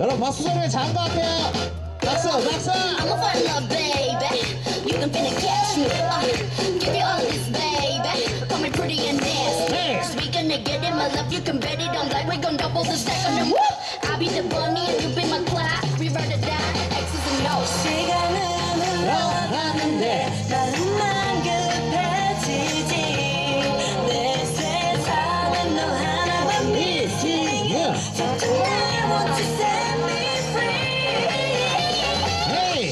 여러분 박수 소리에 잠바할게요 박수 박수 I'm a fun baby You can finna catch me uh, Give you all this baby Call me pretty and nasty hey. Speaking of getting my love you can bet it on like we gon' double the stack on them I'll be the Bonnie and you be my clock We ride or die X's and O's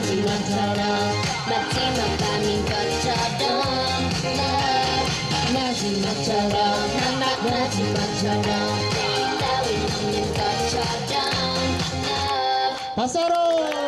마지막처럼 마지막 밤인 것처럼 난 마지막처럼 난 마지막처럼 따윈 없는 것처럼 박수로